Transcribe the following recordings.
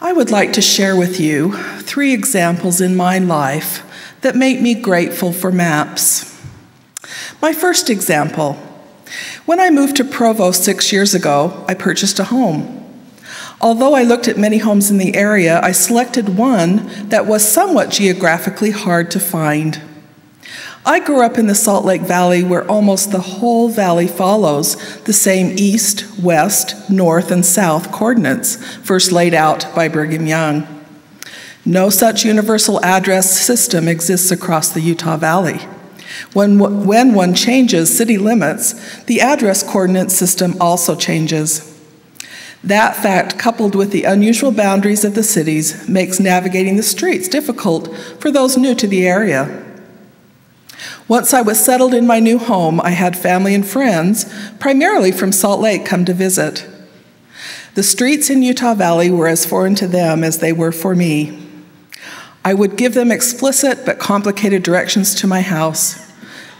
I would like to share with you three examples in my life that make me grateful for maps. My first example when I moved to Provo six years ago, I purchased a home. Although I looked at many homes in the area, I selected one that was somewhat geographically hard to find. I grew up in the Salt Lake Valley where almost the whole valley follows the same east, west, north, and south coordinates first laid out by Brigham Young. No such universal address system exists across the Utah Valley. When, when one changes city limits, the address coordinate system also changes. That fact, coupled with the unusual boundaries of the cities, makes navigating the streets difficult for those new to the area. Once I was settled in my new home, I had family and friends, primarily from Salt Lake, come to visit. The streets in Utah Valley were as foreign to them as they were for me. I would give them explicit but complicated directions to my house,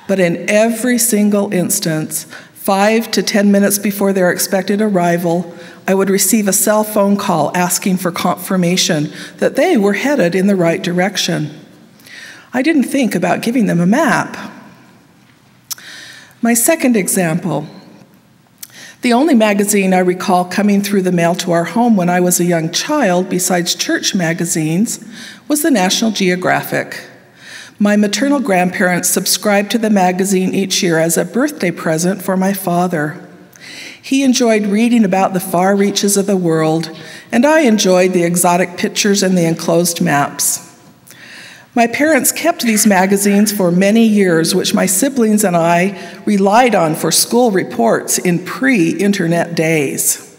but in every single instance, five to 10 minutes before their expected arrival, I would receive a cell phone call asking for confirmation that they were headed in the right direction. I didn't think about giving them a map. My second example the only magazine I recall coming through the mail to our home when I was a young child, besides church magazines, was the National Geographic. My maternal grandparents subscribed to the magazine each year as a birthday present for my father. He enjoyed reading about the far reaches of the world, and I enjoyed the exotic pictures and the enclosed maps. My parents kept these magazines for many years, which my siblings and I relied on for school reports in pre internet days.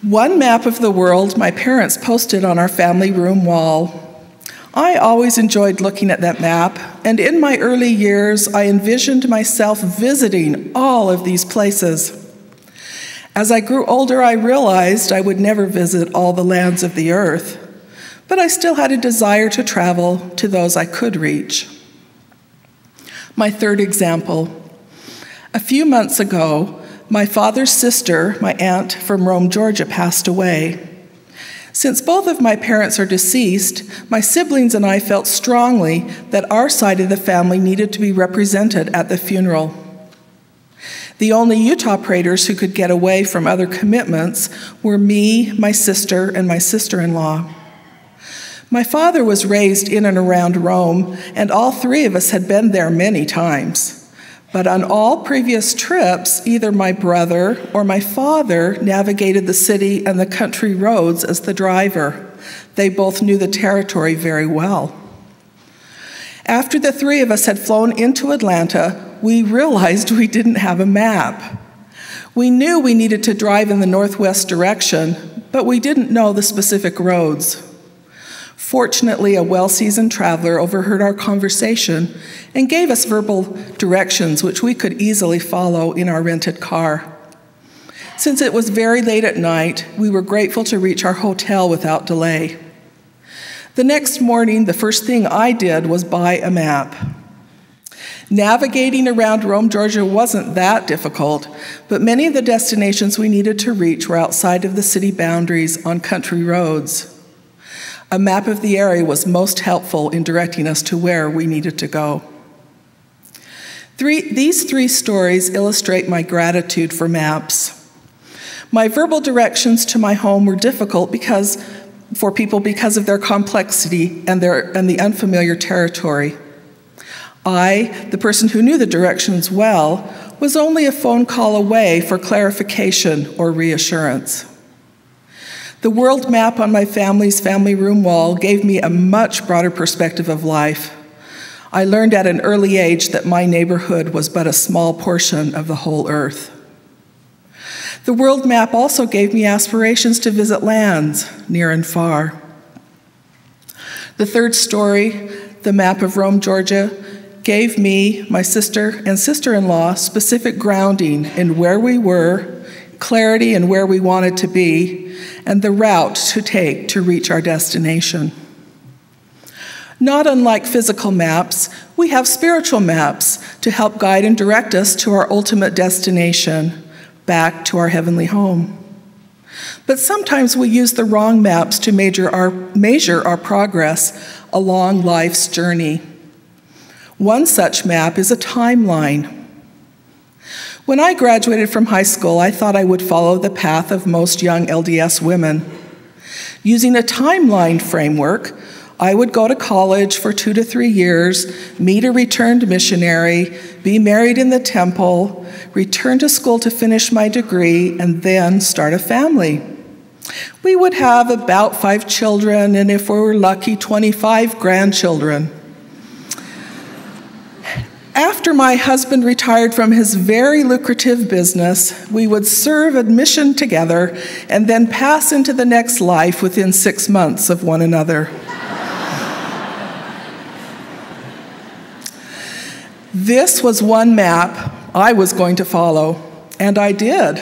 One map of the world my parents posted on our family room wall. I always enjoyed looking at that map, and in my early years, I envisioned myself visiting all of these places. As I grew older, I realized I would never visit all the lands of the earth, but I still had a desire to travel to those I could reach. My third example a few months ago, my father's sister, my aunt from Rome, Georgia, passed away. Since both of my parents are deceased, my siblings and I felt strongly that our side of the family needed to be represented at the funeral. The only Utah Praters who could get away from other commitments were me, my sister, and my sister in law. My father was raised in and around Rome, and all three of us had been there many times. But on all previous trips, either my brother or my father navigated the city and the country roads as the driver. They both knew the territory very well. After the three of us had flown into Atlanta, we realized we didn't have a map. We knew we needed to drive in the northwest direction, but we didn't know the specific roads. Fortunately, a well seasoned traveler overheard our conversation and gave us verbal directions which we could easily follow in our rented car. Since it was very late at night, we were grateful to reach our hotel without delay. The next morning, the first thing I did was buy a map. Navigating around Rome, Georgia wasn't that difficult, but many of the destinations we needed to reach were outside of the city boundaries on country roads. A map of the area was most helpful in directing us to where we needed to go. Three, these three stories illustrate my gratitude for maps. My verbal directions to my home were difficult because, for people because of their complexity and, their, and the unfamiliar territory. I, the person who knew the directions well, was only a phone call away for clarification or reassurance. The world map on my family's family room wall gave me a much broader perspective of life. I learned at an early age that my neighborhood was but a small portion of the whole earth. The world map also gave me aspirations to visit lands near and far. The third story, the map of Rome, Georgia, gave me, my sister, and sister in law specific grounding in where we were, clarity in where we wanted to be, and the route to take to reach our destination. Not unlike physical maps, we have spiritual maps to help guide and direct us to our ultimate destination, back to our heavenly home. But sometimes we use the wrong maps to measure our, measure our progress along life's journey. One such map is a timeline. When I graduated from high school, I thought I would follow the path of most young LDS women. Using a timeline framework, I would go to college for two to three years, meet a returned missionary, be married in the temple, return to school to finish my degree, and then start a family. We would have about five children, and if we were lucky, 25 grandchildren. After my husband retired from his very lucrative business, we would serve admission together and then pass into the next life within six months of one another. this was one map I was going to follow, and I did,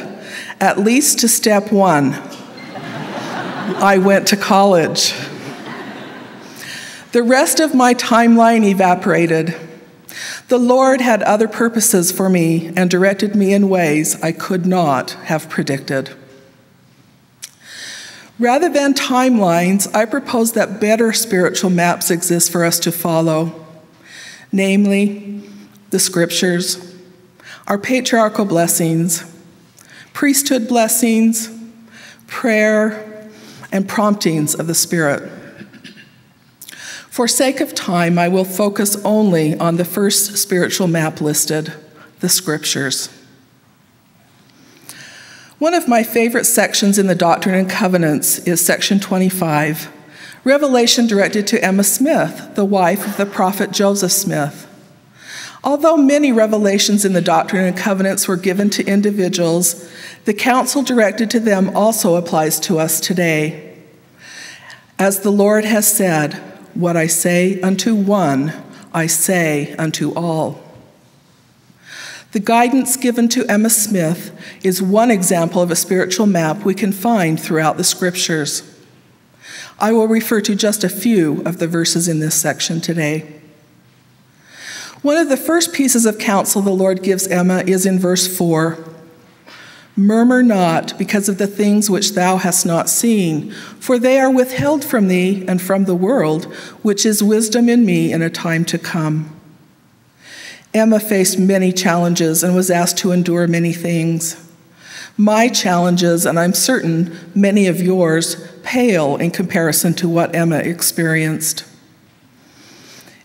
at least to step one. I went to college. The rest of my timeline evaporated. The Lord had other purposes for me and directed me in ways I could not have predicted. Rather than timelines, I propose that better spiritual maps exist for us to follow, namely, the scriptures, our patriarchal blessings, priesthood blessings, prayer, and promptings of the Spirit. For sake of time, I will focus only on the first spiritual map listed the Scriptures. One of my favorite sections in the Doctrine and Covenants is section 25, revelation directed to Emma Smith, the wife of the prophet Joseph Smith. Although many revelations in the Doctrine and Covenants were given to individuals, the counsel directed to them also applies to us today. As the Lord has said, what I say unto one, I say unto all. The guidance given to Emma Smith is one example of a spiritual map we can find throughout the scriptures. I will refer to just a few of the verses in this section today. One of the first pieces of counsel the Lord gives Emma is in verse 4 Murmur not because of the things which thou hast not seen, for they are withheld from thee and from the world, which is wisdom in me in a time to come. Emma faced many challenges and was asked to endure many things. My challenges, and I'm certain many of yours, pale in comparison to what Emma experienced.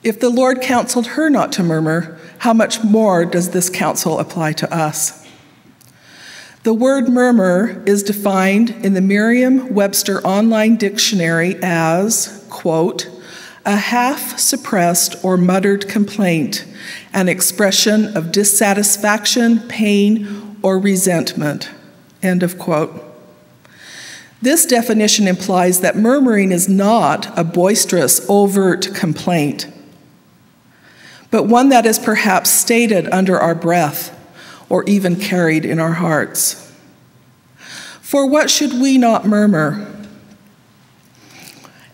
If the Lord counseled her not to murmur, how much more does this counsel apply to us? The word murmur is defined in the Merriam Webster Online Dictionary as, quote, a half suppressed or muttered complaint, an expression of dissatisfaction, pain, or resentment, end of quote. This definition implies that murmuring is not a boisterous, overt complaint, but one that is perhaps stated under our breath or even carried in our hearts. For what should we not murmur?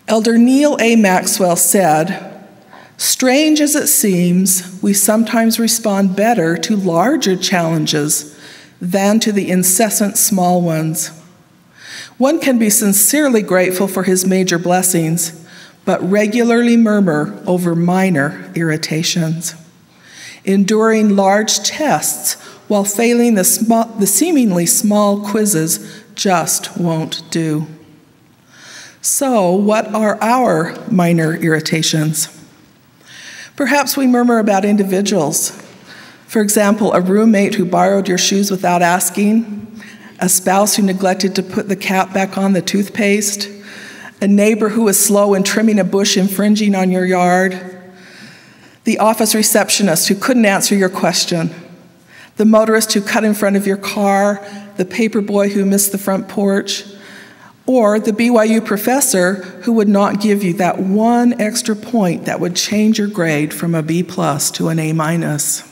Elder Neal A. Maxwell said, Strange as it seems, we sometimes respond better to larger challenges than to the incessant small ones. One can be sincerely grateful for his major blessings, but regularly murmur over minor irritations. Enduring large tests while failing the, the seemingly small quizzes just won't do. So, what are our minor irritations? Perhaps we murmur about individuals. For example, a roommate who borrowed your shoes without asking, a spouse who neglected to put the cap back on the toothpaste, a neighbor who was slow in trimming a bush infringing on your yard, the office receptionist who couldn't answer your question the motorist who cut in front of your car, the paper boy who missed the front porch, or the BYU professor who would not give you that one extra point that would change your grade from a B plus to an A minus.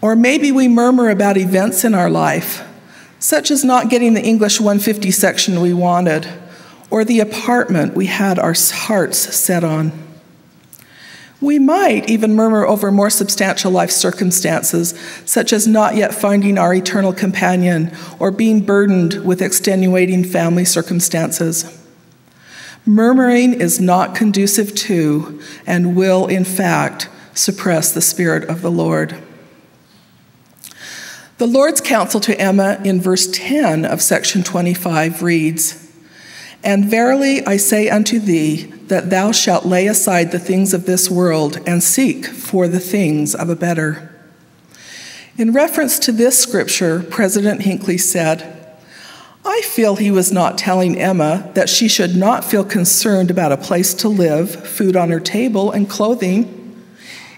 Or maybe we murmur about events in our life, such as not getting the English 150 section we wanted, or the apartment we had our hearts set on. We might even murmur over more substantial life circumstances, such as not yet finding our eternal companion or being burdened with extenuating family circumstances. Murmuring is not conducive to and will, in fact, suppress the Spirit of the Lord. The Lord's counsel to Emma in verse 10 of section 25 reads And verily I say unto thee, that thou shalt lay aside the things of this world and seek for the things of a better. In reference to this scripture, President Hinckley said, I feel he was not telling Emma that she should not feel concerned about a place to live, food on her table, and clothing.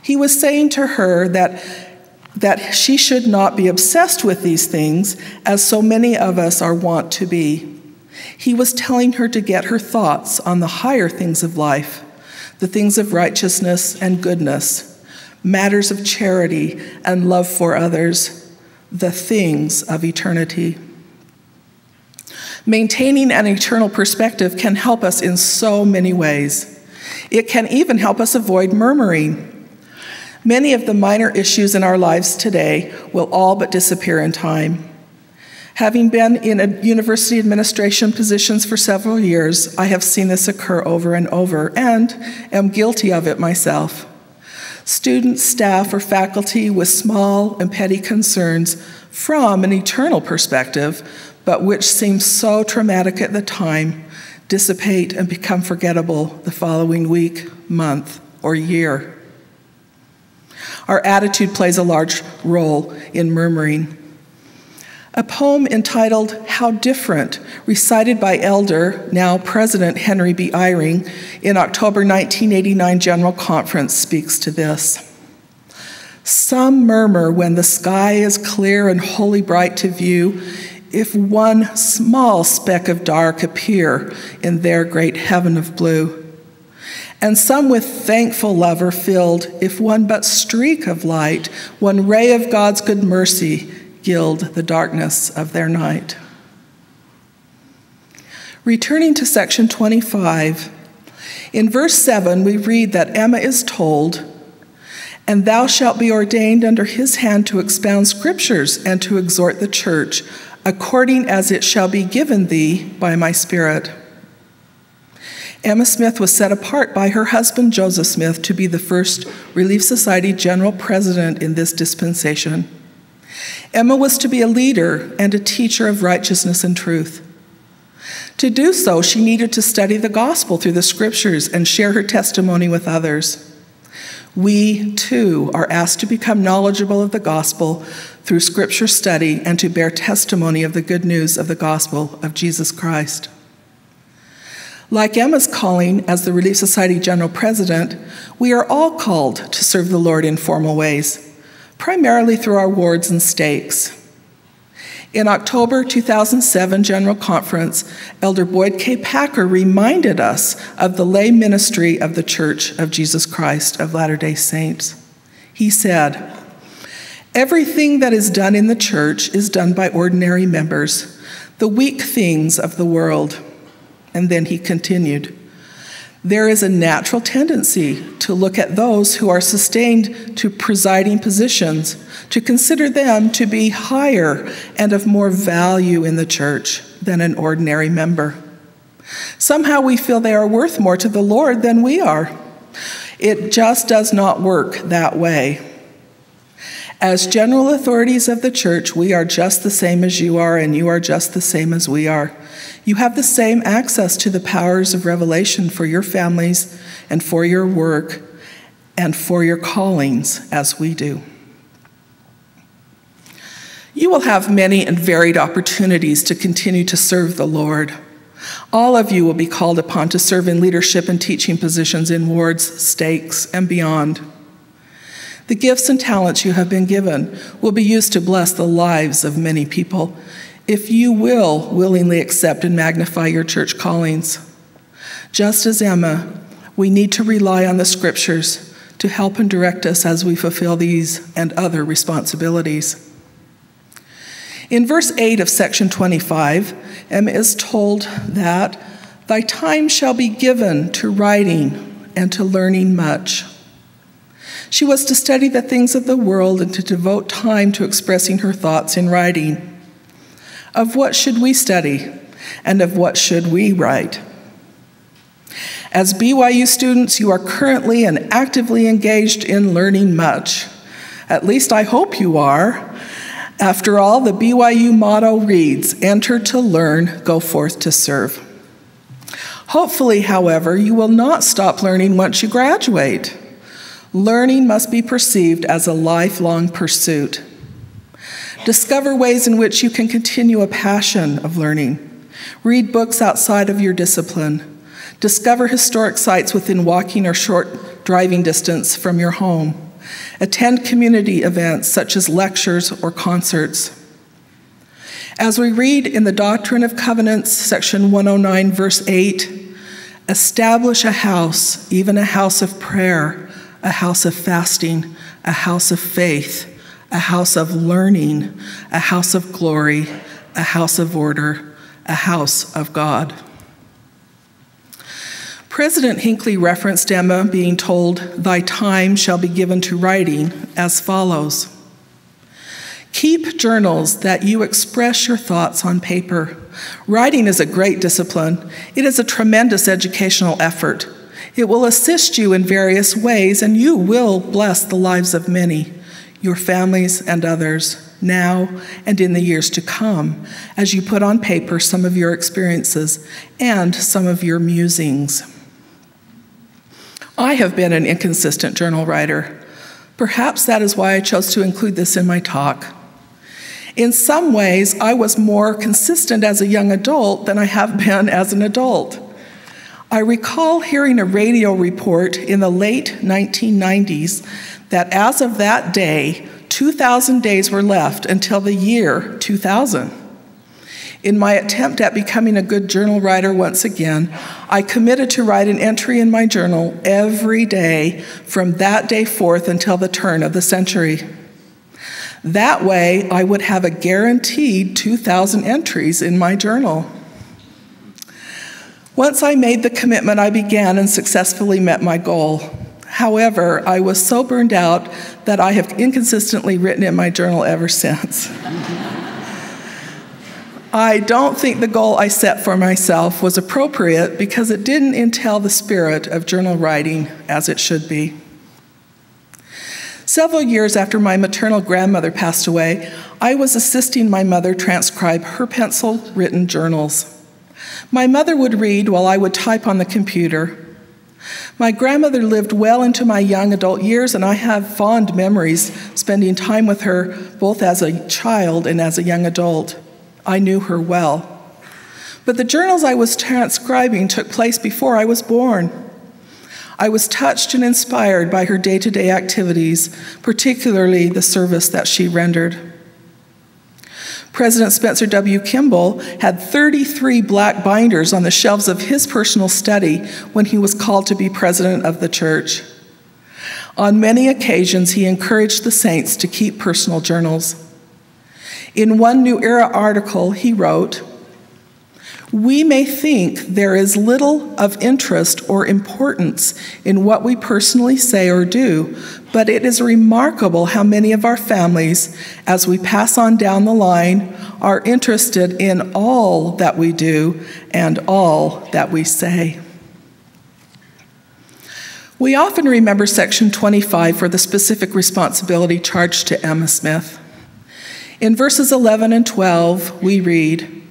He was saying to her that that she should not be obsessed with these things, as so many of us are wont to be. He was telling her to get her thoughts on the higher things of life, the things of righteousness and goodness, matters of charity and love for others, the things of eternity. Maintaining an eternal perspective can help us in so many ways. It can even help us avoid murmuring Many of the minor issues in our lives today will all but disappear in time. Having been in university administration positions for several years, I have seen this occur over and over and am guilty of it myself. Students, staff, or faculty with small and petty concerns from an eternal perspective, but which seem so traumatic at the time, dissipate and become forgettable the following week, month, or year. Our attitude plays a large role in murmuring. A poem entitled How Different, recited by Elder, now President Henry B. Eyring, in October 1989 General Conference, speaks to this. Some murmur when the sky is clear and wholly bright to view, if one small speck of dark appear in their great heaven of blue and some with thankful love are filled, if one but streak of light, one ray of God's good mercy, gild the darkness of their night. Returning to section 25, in verse 7, we read that Emma is told, And thou shalt be ordained under his hand to expound scriptures and to exhort the church, according as it shall be given thee by my Spirit. Emma Smith was set apart by her husband, Joseph Smith, to be the first Relief Society general president in this dispensation. Emma was to be a leader and a teacher of righteousness and truth. To do so, she needed to study the gospel through the scriptures and share her testimony with others. We, too, are asked to become knowledgeable of the gospel through scripture study and to bear testimony of the good news of the gospel of Jesus Christ. Like Emma's calling as the Relief Society General President, we are all called to serve the Lord in formal ways, primarily through our wards and stakes. In October 2007 General Conference, Elder Boyd K. Packer reminded us of the lay ministry of the Church of Jesus Christ of Latter day Saints. He said, Everything that is done in the church is done by ordinary members, the weak things of the world. And then he continued There is a natural tendency to look at those who are sustained to presiding positions, to consider them to be higher and of more value in the church than an ordinary member. Somehow we feel they are worth more to the Lord than we are. It just does not work that way. As general authorities of the church, we are just the same as you are, and you are just the same as we are. You have the same access to the powers of revelation for your families and for your work and for your callings as we do. You will have many and varied opportunities to continue to serve the Lord. All of you will be called upon to serve in leadership and teaching positions in wards, stakes, and beyond. The gifts and talents you have been given will be used to bless the lives of many people if you will willingly accept and magnify your church callings. Just as Emma, we need to rely on the scriptures to help and direct us as we fulfill these and other responsibilities. In verse 8 of section 25, Emma is told that thy time shall be given to writing and to learning much. She was to study the things of the world and to devote time to expressing her thoughts in writing. Of what should we study, and of what should we write? As BYU students, you are currently and actively engaged in learning much. At least I hope you are. After all, the BYU motto reads Enter to learn, go forth to serve. Hopefully, however, you will not stop learning once you graduate. Learning must be perceived as a lifelong pursuit. Discover ways in which you can continue a passion of learning. Read books outside of your discipline. Discover historic sites within walking or short driving distance from your home. Attend community events such as lectures or concerts. As we read in the Doctrine of Covenants, section 109, verse 8, establish a house, even a house of prayer, a house of fasting, a house of faith, a house of learning, a house of glory, a house of order, a house of God. President Hinckley referenced Emma being told, Thy time shall be given to writing, as follows Keep journals that you express your thoughts on paper. Writing is a great discipline, it is a tremendous educational effort. It will assist you in various ways, and you will bless the lives of many, your families and others, now and in the years to come, as you put on paper some of your experiences and some of your musings. I have been an inconsistent journal writer. Perhaps that is why I chose to include this in my talk. In some ways, I was more consistent as a young adult than I have been as an adult. I recall hearing a radio report in the late 1990s that as of that day, 2,000 days were left until the year 2000. In my attempt at becoming a good journal writer once again, I committed to write an entry in my journal every day from that day forth until the turn of the century. That way, I would have a guaranteed 2,000 entries in my journal. Once I made the commitment, I began and successfully met my goal. However, I was so burned out that I have inconsistently written in my journal ever since. I don't think the goal I set for myself was appropriate because it didn't entail the spirit of journal writing as it should be. Several years after my maternal grandmother passed away, I was assisting my mother transcribe her pencil written journals. My mother would read while I would type on the computer. My grandmother lived well into my young adult years, and I have fond memories spending time with her both as a child and as a young adult. I knew her well. But the journals I was transcribing took place before I was born. I was touched and inspired by her day to day activities, particularly the service that she rendered. President Spencer W. Kimball had 33 black binders on the shelves of his personal study when he was called to be president of the church. On many occasions, he encouraged the saints to keep personal journals. In one New Era article, he wrote, we may think there is little of interest or importance in what we personally say or do, but it is remarkable how many of our families, as we pass on down the line, are interested in all that we do and all that we say. We often remember Section 25 for the specific responsibility charged to Emma Smith. In verses 11 and 12, we read,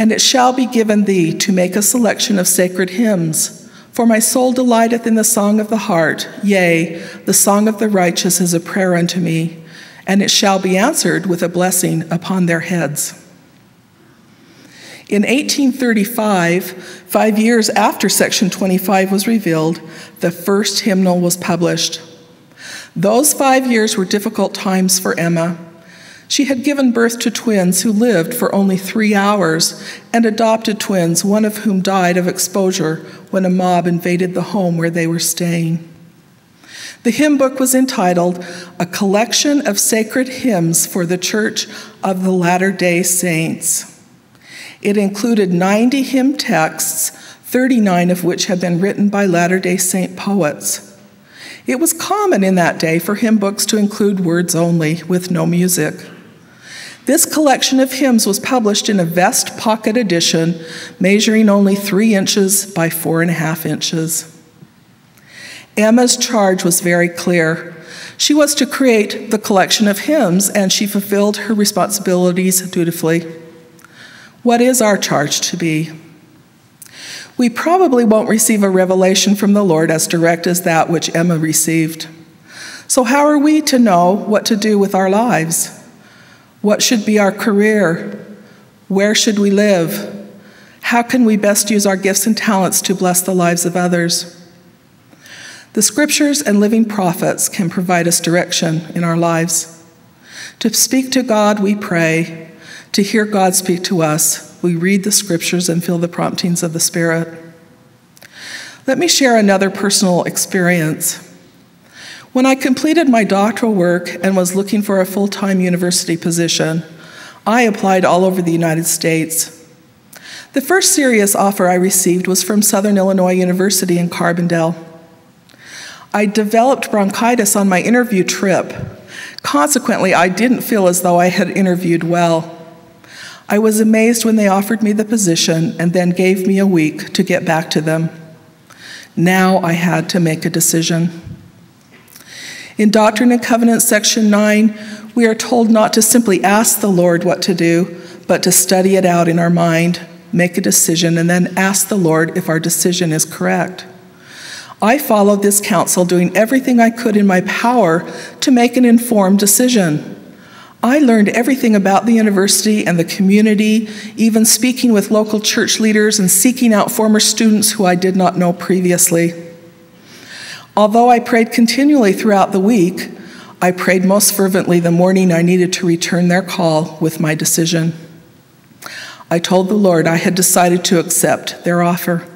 and it shall be given thee to make a selection of sacred hymns. For my soul delighteth in the song of the heart, yea, the song of the righteous is a prayer unto me, and it shall be answered with a blessing upon their heads. In 1835, five years after Section 25 was revealed, the first hymnal was published. Those five years were difficult times for Emma. She had given birth to twins who lived for only three hours and adopted twins, one of whom died of exposure when a mob invaded the home where they were staying. The hymn book was entitled A Collection of Sacred Hymns for the Church of the Latter day Saints. It included 90 hymn texts, 39 of which had been written by Latter day Saint poets. It was common in that day for hymn books to include words only, with no music. This collection of hymns was published in a vest pocket edition, measuring only three inches by four and a half inches. Emma's charge was very clear. She was to create the collection of hymns, and she fulfilled her responsibilities dutifully. What is our charge to be? We probably won't receive a revelation from the Lord as direct as that which Emma received. So, how are we to know what to do with our lives? What should be our career? Where should we live? How can we best use our gifts and talents to bless the lives of others? The scriptures and living prophets can provide us direction in our lives. To speak to God, we pray. To hear God speak to us, we read the scriptures and feel the promptings of the Spirit. Let me share another personal experience. When I completed my doctoral work and was looking for a full time university position, I applied all over the United States. The first serious offer I received was from Southern Illinois University in Carbondale. I developed bronchitis on my interview trip. Consequently, I didn't feel as though I had interviewed well. I was amazed when they offered me the position and then gave me a week to get back to them. Now I had to make a decision. In Doctrine and Covenants, section 9, we are told not to simply ask the Lord what to do, but to study it out in our mind, make a decision, and then ask the Lord if our decision is correct. I followed this counsel, doing everything I could in my power to make an informed decision. I learned everything about the university and the community, even speaking with local church leaders and seeking out former students who I did not know previously. Although I prayed continually throughout the week, I prayed most fervently the morning I needed to return their call with my decision. I told the Lord I had decided to accept their offer.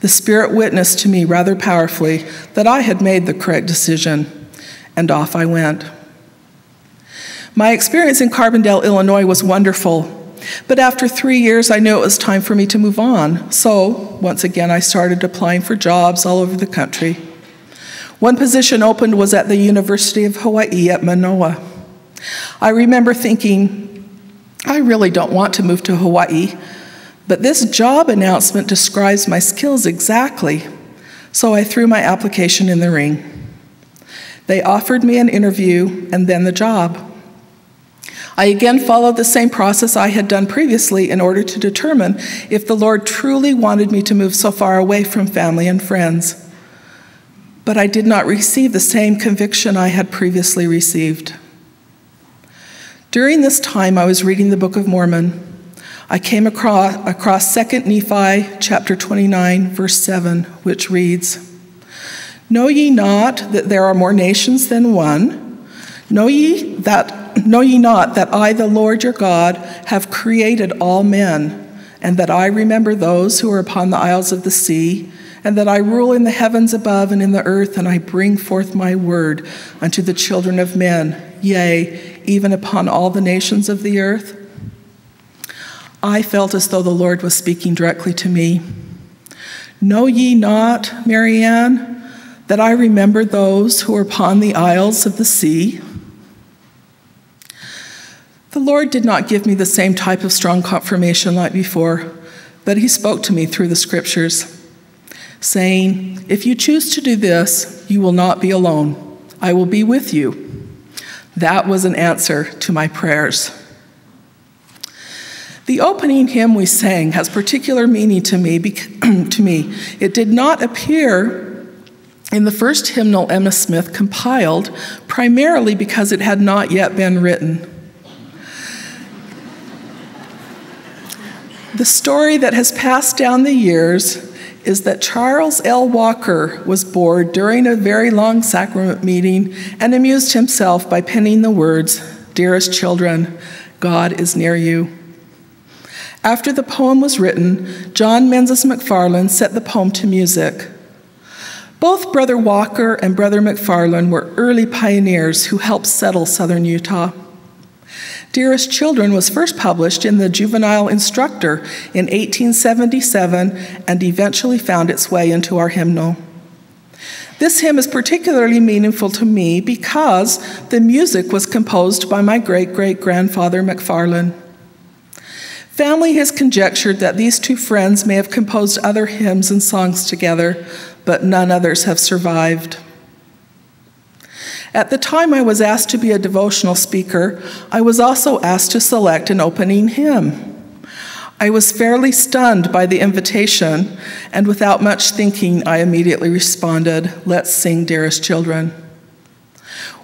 The Spirit witnessed to me rather powerfully that I had made the correct decision, and off I went. My experience in Carbondale, Illinois was wonderful, but after three years, I knew it was time for me to move on. So, once again, I started applying for jobs all over the country. One position opened was at the University of Hawaii at Manoa. I remember thinking, I really don't want to move to Hawaii. But this job announcement describes my skills exactly, so I threw my application in the ring. They offered me an interview and then the job. I again followed the same process I had done previously in order to determine if the Lord truly wanted me to move so far away from family and friends. But I did not receive the same conviction I had previously received. During this time, I was reading the Book of Mormon. I came across, across 2 Nephi chapter 29, verse 7, which reads Know ye not that there are more nations than one? Know ye that know ye not that I, the Lord your God, have created all men, and that I remember those who are upon the isles of the sea, and that I rule in the heavens above and in the earth, and I bring forth my word unto the children of men, yea, even upon all the nations of the earth? I felt as though the Lord was speaking directly to me. Know ye not, Mary Anne, that I remember those who are upon the isles of the sea? The Lord did not give me the same type of strong confirmation like before, but He spoke to me through the scriptures, saying, If you choose to do this, you will not be alone. I will be with you. That was an answer to my prayers. The opening hymn we sang has particular meaning to me, to me. It did not appear in the first hymnal Emma Smith compiled, primarily because it had not yet been written. The story that has passed down the years is that Charles L. Walker was bored during a very long sacrament meeting and amused himself by penning the words, Dearest children, God is near you. After the poem was written, John Menzies Macfarlane set the poem to music. Both Brother Walker and Brother Macfarlane were early pioneers who helped settle southern Utah. Dearest Children was first published in the Juvenile Instructor in 1877 and eventually found its way into our hymnal. This hymn is particularly meaningful to me because the music was composed by my great great grandfather Macfarlane. Family has conjectured that these two friends may have composed other hymns and songs together, but none others have survived. At the time I was asked to be a devotional speaker, I was also asked to select an opening hymn. I was fairly stunned by the invitation, and without much thinking, I immediately responded, Let's sing, dearest children.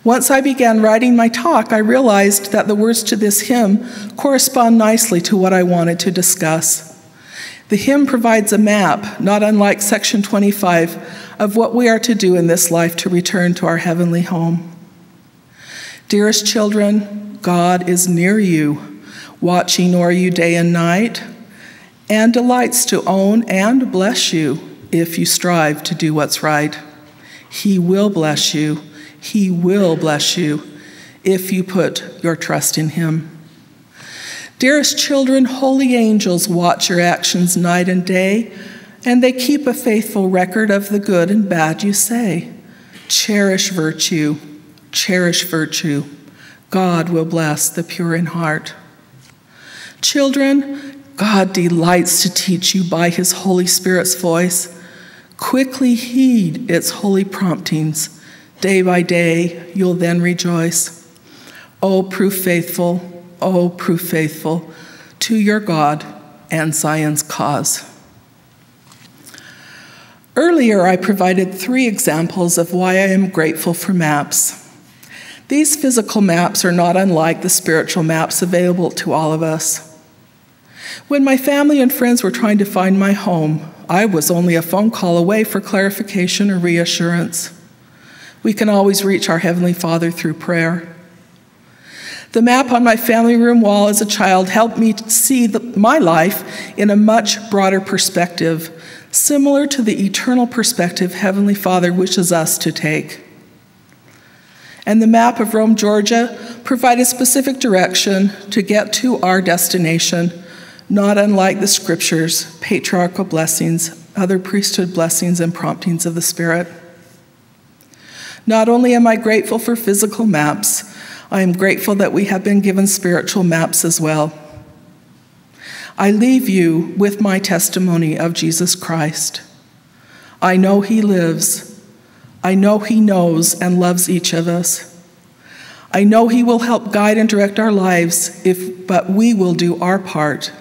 Once I began writing my talk, I realized that the words to this hymn correspond nicely to what I wanted to discuss. The hymn provides a map, not unlike section 25, of what we are to do in this life to return to our heavenly home. Dearest children, God is near you watching o'er you day and night, and delights to own and bless you if you strive to do what's right. He will bless you. He will bless you if you put your trust in Him. Dearest children, holy angels watch your actions night and day, and they keep a faithful record of the good and bad you say. Cherish virtue, cherish virtue. God will bless the pure in heart. Children, God delights to teach you by His Holy Spirit's voice. Quickly heed its holy promptings. Day by day, you'll then rejoice. Oh, prove faithful, oh, prove faithful to your God and Zion's cause. Earlier, I provided three examples of why I am grateful for maps. These physical maps are not unlike the spiritual maps available to all of us. When my family and friends were trying to find my home, I was only a phone call away for clarification or reassurance. We can always reach our Heavenly Father through prayer. The map on my family room wall as a child helped me see the, my life in a much broader perspective, similar to the eternal perspective Heavenly Father wishes us to take. And the map of Rome, Georgia provided specific direction to get to our destination not unlike the scriptures, patriarchal blessings, other priesthood blessings, and promptings of the Spirit. Not only am I grateful for physical maps, I am grateful that we have been given spiritual maps as well. I leave you with my testimony of Jesus Christ. I know He lives. I know He knows and loves each of us. I know He will help guide and direct our lives if but we will do our part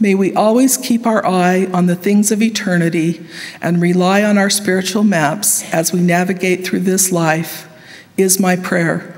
May we always keep our eye on the things of eternity and rely on our spiritual maps as we navigate through this life, is my prayer